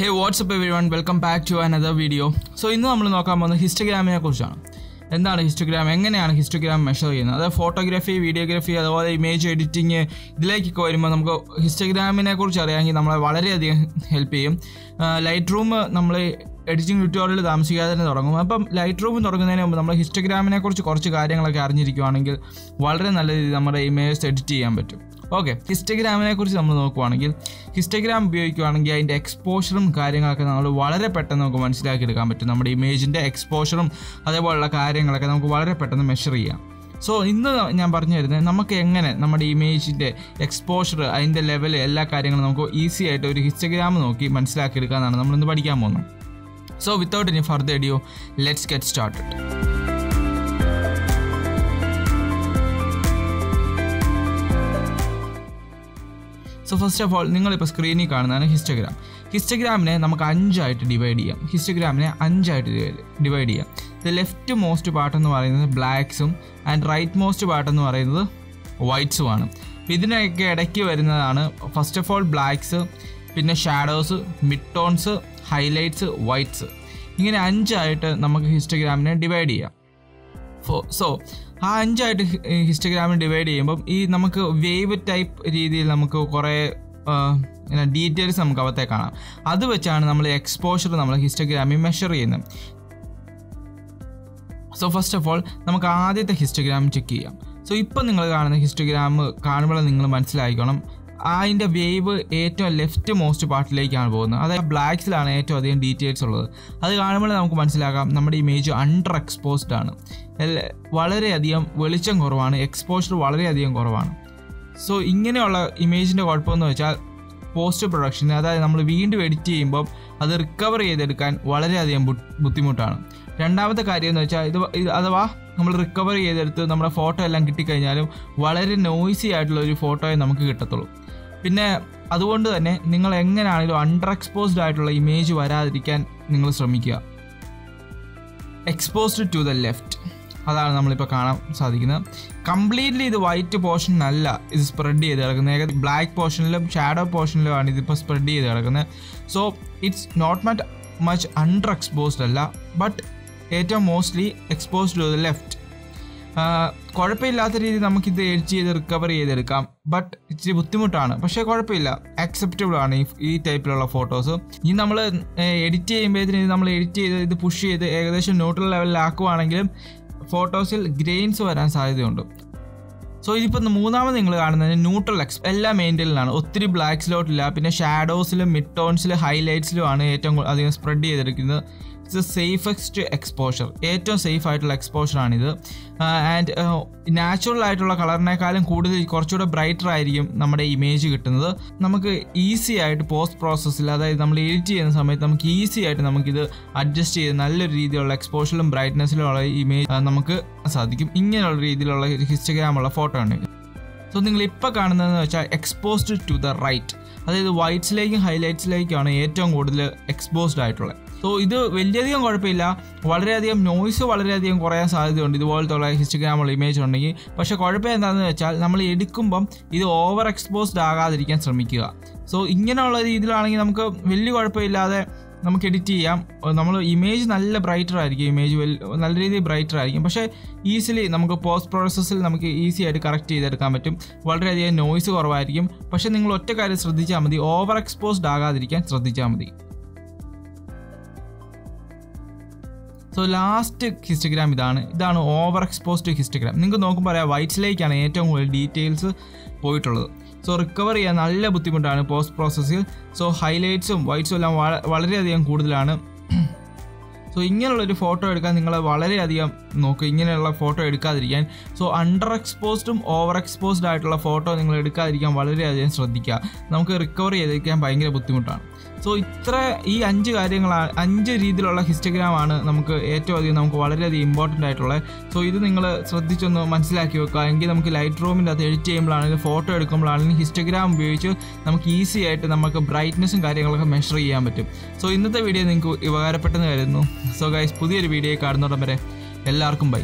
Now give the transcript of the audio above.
Hey what's up every one welcome back to another video so ഇന്ന് നമ്മൾ നോക്കാൻ പോകുന്നത് ഹിസ്റ്റഗ്രാമിനെ കുറിച്ചാണ്. എന്താണ് ഹിസ്റ്റോഗ്രാം എങ്ങനെയാണ് ഹിസ്റ്റോഗ്രാം മെഷർ ചെയ്യുന്നത്? അതായത് ഫോട്ടോഗ്രാഫി വീഡിയോഗ്രാഫി അതുപോലെ ഇമേജ് എഡിറ്റിങ് ഇതിലേക്കൊക്കെ വരുമ്പോൾ നമുക്ക് ഹിസ്റ്റഗ്രാമിനെ കുറിച്ച് അറിയാമെങ്കിൽ നമ്മളെ വളരെയധികം ഹെൽപ്പ് ചെയ്യും. ലൈറ്റ് റൂം നമ്മൾ എഡിറ്റിംഗ് ട്യൂട്ടോറിയൽ താമസിക്കാതെ തന്നെ തുടങ്ങും. അപ്പം ലൈറ്റ് റൂം തുടങ്ങുന്നതിന് മുമ്പ് നമ്മൾ ഹിസ്റ്റഗ്രാമിനെ കുറിച്ച് കുറച്ച് കാര്യങ്ങളൊക്കെ അറിഞ്ഞിരിക്കുവാണെങ്കിൽ വളരെ നല്ല രീതിയിൽ നമ്മുടെ ഇമേജസ് എഡിറ്റ് ചെയ്യാൻ പറ്റും. ഓക്കെ ഹിസ്റ്റഗ്രാമിനെ കുറിച്ച് നമ്മൾ നോക്കുവാണെങ്കിൽ ഹിസ്റ്റഗ്രാം ഉപയോഗിക്കുവാണെങ്കിൽ അതിന്റെ എക്സ്പോഷറും കാര്യങ്ങളൊക്കെ നമ്മൾ വളരെ പെട്ടെന്ന് നമുക്ക് മനസ്സിലാക്കിയെടുക്കാൻ പറ്റും. നമ്മുടെ ഇമേജിന്റെ എക്സ്പോഷറും അതേപോലുള്ള കാര്യങ്ങളൊക്കെ നമുക്ക് വളരെ പെട്ടെന്ന് മെഷർ ചെയ്യാം. സോ ഇന്ന് ഞാൻ പറഞ്ഞു തരുന്നത് നമുക്ക് എങ്ങനെ നമ്മുടെ ഇമേജിന്റെ എക്സ്പോഷർ അതിന്റെ ലെവൽ എല്ലാ കാര്യങ്ങളും നമുക്ക് ഈസി ആയിട്ട് ഒരു ഹിസ്റ്റഗ്രാം നോക്കി മനസ്സിലാക്കിയെടുക്കാമെന്നാണ് നമ്മൾ ഇന്ന് പഠിക്കാൻ പോകുന്നത്. So without any further ado let's get started so first of all നിങ്ങളിപ്പോൾ സ്ക്രീനിൽ കാണുന്നതാണ് ഹിസ്റ്റഗ്രാം ഹിസ്റ്റഗ്രാമിനെ നമുക്ക് അഞ്ചായിട്ട് ഡിവൈഡ് ചെയ്യാം. ഹിസ്റ്റഗ്രാമിനെ അഞ്ചായിട്ട് ഡിവൈഡ് ചെയ്യാം. ദ ലെഫ്റ്റ് മോസ്റ്റ് പാർട്ട് എന്ന് പറയുന്നത് ബ്ലാക്സും ആൻഡ് റൈറ്റ് മോസ്റ്റ് പാർട്ട് എന്ന് പറയുന്നത് വൈറ്റ്സുമാണ് ഇതിനൊക്കെ ഇടയ്ക്ക് വരുന്നതാണ് ഫസ്റ്റ് ഓഫ് ഓൾ ബ്ലാക്ക്സ് പിന്നെ shadows mid tones highlights whites ഇങ്ങനെ അഞ്ചായിട്ട് നമുക്ക് ഹിസ്റ്റഗ്രാമിനെ ഡിവൈഡ് ചെയ്യാം. ഫോ സോ ആ അഞ്ചായിട്ട് ഹിസ്റ്റഗ്രാമിനെ ഡിവൈഡ് ചെയ്യുമ്പം ഈ നമുക്ക് വേവ് ടൈപ്പ് രീതിയിൽ നമുക്ക് കുറേ ഡീറ്റെയിൽസ് നമുക്ക് അവത്തെ കാണാം. അത് വെച്ചാണ് നമ്മൾ എക്സ്പോഷർ നമ്മൾ ഹിസ്റ്റഗ്രാമിൽ മെഷർ ചെയ്യുന്നത്. സോ ഫസ്റ്റ് ഓഫ് ഓൾ നമുക്ക് ആദ്യത്തെ ഹിസ്റ്റഗ്രാം ചെക്ക് ചെയ്യാം. സോ ഇപ്പം നിങ്ങൾ കാണുന്ന ഹിസ്റ്റഗ്രാം കാണുമ്പോൾ നിങ്ങൾ മനസ്സിലാക്കണം അതിന്റെ വേവ് ഏറ്റവും ലെഫ്റ്റ് മോസ്റ്റ് പാർട്ടിലേക്കാണ് പോകുന്നത്. അതായത് ബ്ലാക്സിലാണ് ഏറ്റവും അധികം ഡീറ്റെയിൽസ് ഉള്ളത്. അത് കാണുമ്പോൾ നമുക്ക് മനസ്സിലാക്കാം നമ്മുടെ ഇമേജ് അണ്ടർ എക്സ്പോസ്ഡ് ആണ്. വളരെയധികം വെളിച്ചം കുറവാണ്. എക്സ്പോഷർ വളരെയധികം കുറവാണ്. സോ ഇങ്ങനെയുള്ള ഇമേജിന്റെ കുഴപ്പമെന്ന് വെച്ചാൽ പോസ്റ്റ് പ്രൊഡക്ഷൻ അതായത് നമ്മൾ വീണ്ടും എഡിറ്റ് ചെയ്യുമ്പോൾ അത് റിക്കവർ ചെയ്തെടുക്കാൻ വളരെയധികം ബുദ്ധിമുട്ടാണ്. രണ്ടാമത്തെ കാര്യം എന്ന് വെച്ചാൽ ഇത് അഥവാ നമ്മൾ റിക്കവർ ചെയ്തെടുത്ത് നമ്മുടെ ഫോട്ടോ എല്ലാം കിട്ടിക്കഴിഞ്ഞാലും വളരെ നോയ്സി ആയിട്ടുള്ള ഒരു ഫോട്ടോയെ നമുക്ക് കിട്ടത്തുള്ളൂ. പിന്നെ അതുകൊണ്ട് തന്നെ നിങ്ങൾ എങ്ങനെയാണെങ്കിലും അണ്ടർ എക്സ്പോസ്ഡ് ആയിട്ടുള്ള ഇമേജ് വരാതിരിക്കാൻ നിങ്ങൾ ശ്രമിക്കുക. എക്സ്പോസ്ഡ് ടു ദ ലെഫ്റ്റ് അതാണ് നമ്മളിപ്പോൾ കാണാൻ സാധിക്കുന്നത്. കംപ്ലീറ്റ്ലി ഇത് വൈറ്റ് പോർഷൻ അല്ല ഇത് സ്പ്രെഡ് ചെയ്ത് കിടക്കുന്നത്. ഏകദേശം ബ്ലാക്ക് പോർഷനിലും ഷാഡോ പോർഷനിലും ആണ് ഇതിപ്പോൾ സ്പ്രെഡ് ചെയ്ത് കിടക്കുന്നത്. സോ ഇറ്റ്സ് നോട്ട് മറ്റ് മച്ച് അണ്ടർ എക്സ്പോസ്ഡ് അല്ല ബട്ട് ഏറ്റവും mostly exposed to the left കുഴപ്പമില്ലാത്ത രീതിയിൽ നമുക്കിത് എഡിറ്റ് ചെയ്ത് റിക്കവർ ചെയ്തെടുക്കാം. ബട്ട് ഇച്ചിരി ബുദ്ധിമുട്ടാണ്. പക്ഷേ കുഴപ്പമില്ല. അക്സെപ്റ്റബിൾ ആണ് ഈ ഈ ടൈപ്പിലുള്ള ഫോട്ടോസ് ഇനി നമ്മൾ എഡിറ്റ് ചെയ്യുമ്പോഴത്തേന് നമ്മൾ എഡിറ്റ് ചെയ്ത് ഇത് പുഷ് ചെയ്ത് ഏകദേശം ന്യൂട്രൽ ലെവലിലാക്കുവാണെങ്കിലും ഫോട്ടോസിൽ ഗ്രെയിൻസ് വരാൻ സാധ്യതയുണ്ട്. സോ ഇതിപ്പോൾ മൂന്നാമത് നിങ്ങൾ കാണുന്നത് ന്യൂട്രൽ എക്സ് എല്ലാ മെയിന്റെയിലാണ് ഒത്തിരി ബ്ലാക്സിലോട്ടില്ല പിന്നെ ഷാഡോസിലും മിഡ് ടോൺസിലും ഹൈലൈറ്റ്സിലും ആണ് ഏറ്റവും അധികം സ്പ്രെഡ് ചെയ്തെടുക്കുന്നത്. ഇറ്റ്സ് സേഫസ്റ്റ് എക്സ്പോഷർ ഏറ്റവും സേഫ് ആയിട്ടുള്ള എക്സ്പോഷറാണിത് ആൻഡ് നാച്ചുറൽ ആയിട്ടുള്ള കളറിനേക്കാളും കൂടുതൽ കുറച്ചുകൂടെ ബ്രൈറ്റർ ആയിരിക്കും നമ്മുടെ ഇമേജ് കിട്ടുന്നത്. നമുക്ക് ഈസി ആയിട്ട് പോസ്റ്റ് പ്രോസസ്സിൽ അതായത് നമ്മൾ എഡിറ്റ് ചെയ്യുന്ന സമയത്ത് നമുക്ക് ഈസി ആയിട്ട് നമുക്കിത് അഡ്ജസ്റ്റ് ചെയ്ത് നല്ലൊരു രീതിയിലുള്ള എക്സ്പോഷറിലും ബ്രൈറ്റ്നെസ്സിലും ഉള്ള ഇമേജ് നമുക്ക് സാധിക്കും. ഇങ്ങനെയുള്ള രീതിയിലുള്ള ഹിസ്റ്റഗ്രാമുള്ള ഫോട്ടോ ആണ്. സോ നിങ്ങൾ ഇപ്പോൾ കാണുന്നതെന്ന് വെച്ചാൽ എക്സ്പോസ്ഡ് ടു ദ റൈറ്റ് അതായത് വൈറ്റ്സിലേക്കും ഹൈലൈറ്റ്സിലേക്കാണ് ഏറ്റവും കൂടുതൽ എക്സ്പോസ്ഡ് ആയിട്ടുള്ളത്. സോ ഇത് വലിയധികം കുഴപ്പമില്ല. വളരെയധികം നോയ്സ് വളരെയധികം കുറയാൻ സാധ്യതയുണ്ട്. ഇതുപോലത്തുള്ള ഹിസ്റ്റഗ്രാമുള്ള ഇമേജ് ഉണ്ടെങ്കിൽ. പക്ഷേ കുഴപ്പം എന്താണെന്ന് വെച്ചാൽ നമ്മൾ എടുക്കുമ്പം ഇത് ഓവർ എക്സ്പോസ്ഡ് ആകാതിരിക്കാൻ ശ്രമിക്കുക. സോ ഇങ്ങനെയുള്ള രീതിയിലാണെങ്കിൽ നമുക്ക് വലിയ കുഴപ്പമില്ലാതെ നമുക്ക് എഡിറ്റ് ചെയ്യാം. നമ്മൾ ഇമേജ് നല്ല ബ്രൈറ്റർ ആയിരിക്കും. ഇമേജ് നല്ല രീതിയിൽ ബ്രൈറ്റർ ആയിരിക്കും. പക്ഷേ ഈസിലി നമുക്ക് പോസ്റ്റ് പ്രോസസ്സിൽ നമുക്ക് ഈസി ആയിട്ട് കറക്റ്റ് ചെയ്തെടുക്കാൻ പറ്റും. വളരെയധികം നോയ്സ് കുറവായിരിക്കും. പക്ഷേ നിങ്ങൾ ഒറ്റ കാര്യം ശ്രദ്ധിച്ചാൽ മതി. ഓവർ എക്സ്പോസ്ഡ് ആകാതിരിക്കാൻ ശ്രദ്ധിച്ചാൽ മതി. സോ ലാസ്റ്റ് ഹിസ്റ്റഗ്രാം ഇതാണ്. ഇതാണ് ഓവർ എക്സ്പോസ്ഡ് ഹിസ്റ്റഗ്രാം നിങ്ങൾക്ക് നോക്കുമ്പോൾ അറിയാം വൈറ്റ്സിലേക്കാണ് ഏറ്റവും കൂടുതൽ ഡീറ്റെയിൽസ് പോയിട്ടുള്ളത്. സോ റിക്കവർ ചെയ്യാൻ നല്ല ബുദ്ധിമുട്ടാണ് പോസ്റ്റ് പ്രോസസ്സിൽ സോ ഹൈലൈറ്റ്സും വൈറ്റ്സും എല്ലാം വളരെയധികം കൂടുതലാണ്. സോ ഇങ്ങനെയുള്ളൊരു ഫോട്ടോ എടുക്കാൻ നിങ്ങൾ വളരെയധികം നോക്കുക ഇങ്ങനെയുള്ള ഫോട്ടോ എടുക്കാതിരിക്കാൻ. സോ അണ്ടർ എക്സ്പോസ്ഡും ഓവർ എക്സ്പോസ്ഡ് ആയിട്ടുള്ള ഫോട്ടോ നിങ്ങൾ എടുക്കാതിരിക്കാൻ വളരെയധികം ശ്രദ്ധിക്കുക. നമുക്ക് റിക്കവർ ചെയ്തിരിക്കാൻ ഭയങ്കര ബുദ്ധിമുട്ടാണ്. സോ ഇത്ര ഈ അഞ്ച് കാര്യങ്ങളാണ് അഞ്ച് രീതിയിലുള്ള ഹിസ്റ്റഗ്രാമാണ് നമുക്ക് ഏറ്റവും അധികം നമുക്ക് വളരെയധികം ഇമ്പോർട്ടന്റ് ആയിട്ടുള്ളത് സോ ഇത് നിങ്ങൾ ശ്രദ്ധിച്ചൊന്ന് മനസ്സിലാക്കി വെക്കുക. എങ്കിൽ നമുക്ക് ലൈറ്റ് റൂമിന്റെ അത് എഡിറ്റ് ചെയ്യുമ്പോഴാണെങ്കിലും ഫോട്ടോ എടുക്കുമ്പോഴാണെങ്കിലും ഹിസ്റ്റഗ്രാം ഉപയോഗിച്ച് നമുക്ക് ഈസി ആയിട്ട് നമുക്ക് ബ്രൈറ്റ്നസ്സും കാര്യങ്ങളൊക്കെ മെഷർ ചെയ്യാൻ പറ്റും. സോ ഇന്നത്തെ വീഡിയോ നിങ്ങൾക്ക് ഉപകാരപ്പെട്ടെന്ന് കരുതുന്നു. സോ ഗൈസ് പുതിയൊരു വീഡിയോ കാണുന്നോടം എല്ലാവർക്കും ബൈ